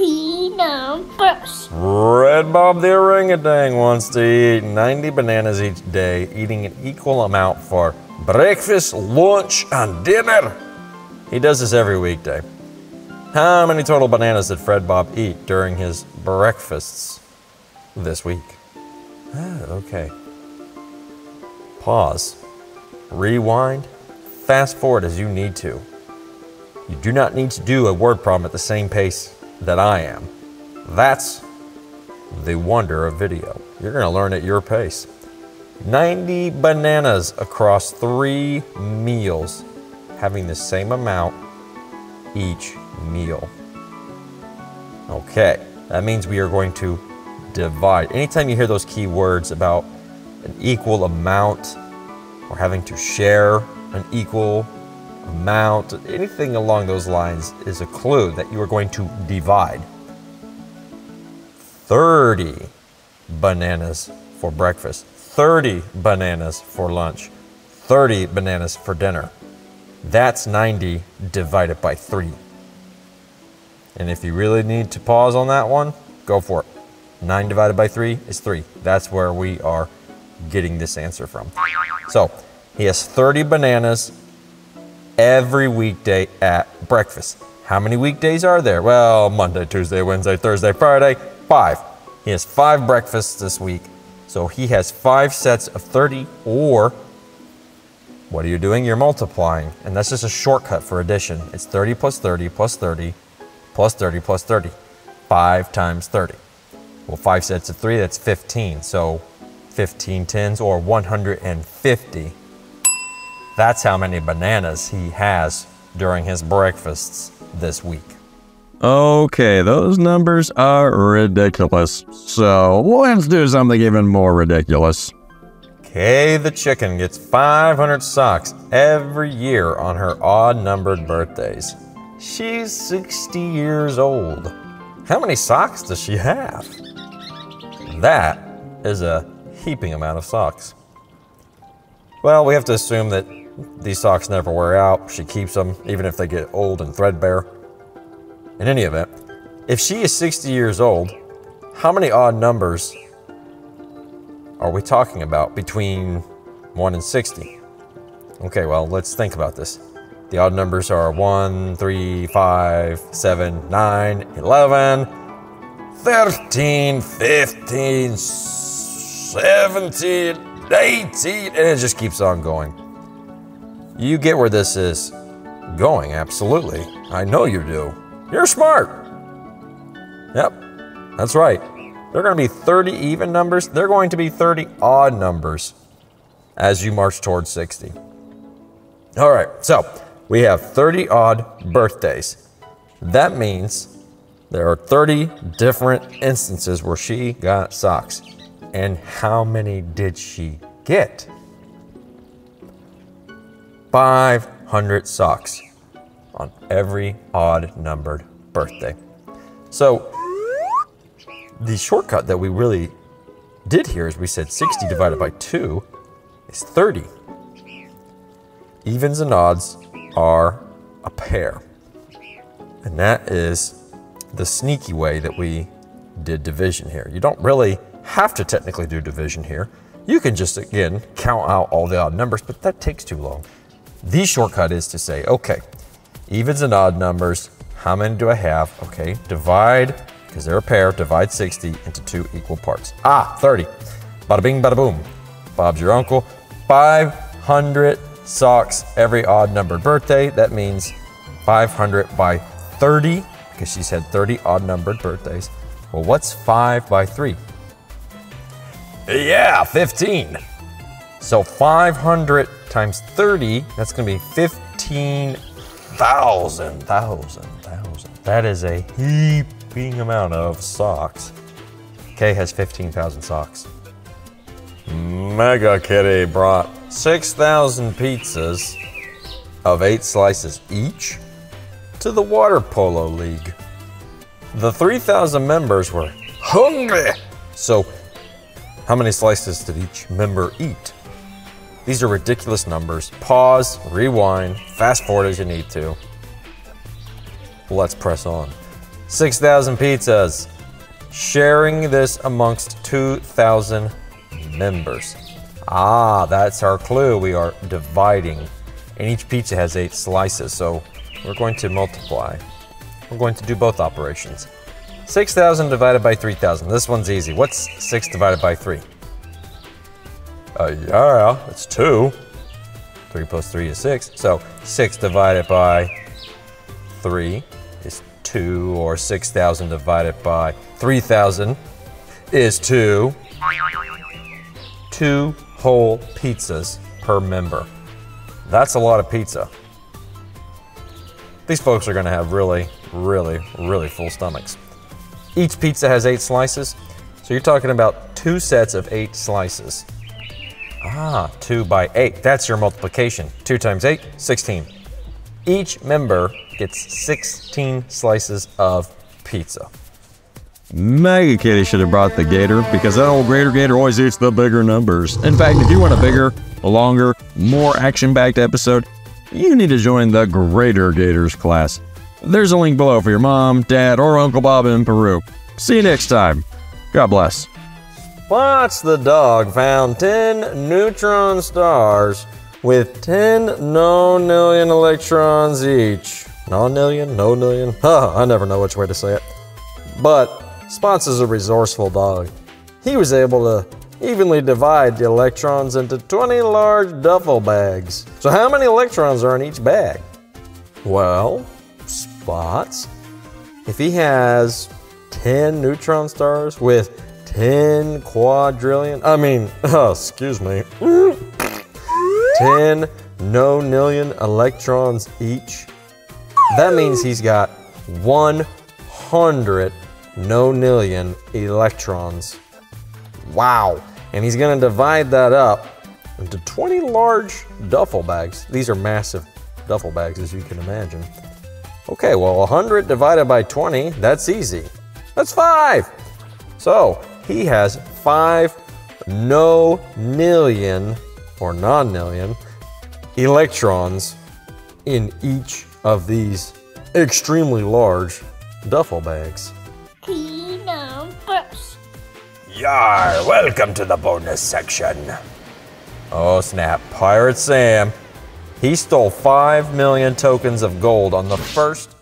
numbers. Fred Bob the orangutan wants to eat 90 bananas each day, eating an equal amount for breakfast, lunch, and dinner. He does this every weekday. How many total bananas did Fred Bob eat during his breakfasts this week? Ah, okay. Pause. Rewind. Fast forward as you need to. You do not need to do a word problem at the same pace that I am. That's the wonder of video. You're going to learn at your pace. 90 bananas across three meals, having the same amount each meal. Okay, that means we are going to divide. Anytime you hear those key words about an equal amount or having to share an equal amount, anything along those lines is a clue that you are going to divide. 30 bananas for breakfast, 30 bananas for lunch, 30 bananas for dinner. That's 90 divided by 3. And if you really need to pause on that one, go for it. 9 divided by 3 is 3. That's where we are getting this answer from. So he has 30 bananas every weekday at breakfast. How many weekdays are there? Well, Monday, Tuesday, Wednesday, Thursday, Friday, five. He has five breakfasts this week. So he has five sets of 30 or what are you doing? You're multiplying. And that's just a shortcut for addition. It's 30 plus 30 plus 30 plus 30 plus 30. 5 times 30. Well, 5 sets of 3, that's 15. So 15 tens or 150. That's how many bananas he has during his breakfasts this week. Okay, those numbers are ridiculous. So let's do something even more ridiculous. Kay the chicken gets 500 socks every year on her odd numbered birthdays. She's 60 years old. How many socks does she have? That is a heaping amount of socks. Well, we have to assume that these socks never wear out. She keeps them even if they get old and threadbare. In any event, if she is 60 years old, how many odd numbers are we talking about between 1 and 60? Okay, well, let's think about this. The odd numbers are 1, 3, 5, 7, 9, 11, 13, 15, 17, 18, and it just keeps on going. You get where this is going, absolutely. I know you do. You're smart. Yep, that's right. They're going to be 30 even numbers. They're going to be 30 odd numbers as you march towards 60. All right, so we have 30 odd birthdays. That means there are 30 different instances where she got socks. And how many did she get? 500 socks on every odd numbered birthday. So the shortcut that we really did here is we said 60 divided by 2 is 30. Evens and odds are a pair. And that is the sneaky way that we did division here. You don't really have to technically do division here. You can just, again, count out all the odd numbers, but that takes too long. The shortcut is to say, okay, evens and odd numbers, how many do I have? Okay, divide, because they're a pair, divide 60 into two equal parts. Ah, 30. Bada bing, bada boom. Bob's your uncle. 500 socks every odd numbered birthday. That means 500 by 30, because she's had 30 odd numbered birthdays. Well, what's 5 by 3? Yeah, 15. So 500 times 30, that's to be 15,000, thousand, thousand. That is a heaping amount of socks. Kay has 15,000 socks. Mega Kitty brought 6,000 pizzas of eight slices each to the Water Polo League. The 3,000 members were hungry, so how many slices did each member eat? These are ridiculous numbers. Pause, rewind, fast forward as you need to. Let's press on. 6,000 pizzas. Sharing this amongst 2,000 members. Ah, that's our clue. We are dividing. And each pizza has eight slices, so we're going to multiply. We're going to do both operations. 6,000 divided by 3,000. This one's easy. What's 6 divided by 3? Uh, yeah, it's 2. 3 plus 3 is 6. So 6 divided by 3 is 2, or 6,000 divided by 3,000 is 2. Two whole pizzas per member. That's a lot of pizza. These folks are going to have really, really, really full stomachs. Each pizza has eight slices, so you're talking about two sets of eight slices. Ah, two by eight. That's your multiplication. Two times eight, 16. Each member gets 16 slices of pizza. Mega Kitty should have brought the gator because that old greater gator always eats the bigger numbers. In fact, if you want a bigger, longer, more action packed episode, you need to join the Greater Gators class. There's a link below for your mom, dad, or Uncle Bob in Peru. See you next time. God bless. Spots the dog found 10 neutron stars with 10 nonillion electrons each. Nonillion? Nonillion? Huh, I never know which way to say it. But Spots is a resourceful dog. He was able to evenly divide the electrons into 20 large duffel bags. So how many electrons are in each bag? Well, Spots, if he has 10 neutron stars with 10 quadrillion, I mean, oh, excuse me, 10 nonillion electrons each, that means he's got 100 nonillion electrons. Wow. And he's going to divide that up into 20 large duffel bags. These are massive duffel bags, as you can imagine. Okay, well, 100 divided by 20, that's easy. That's five. So he has five no million or non-million electrons in each of these extremely large duffel bags. Numbers. Yar, welcome to the bonus section. Oh snap, Pirate Sam. He stole 5 million tokens of gold on the first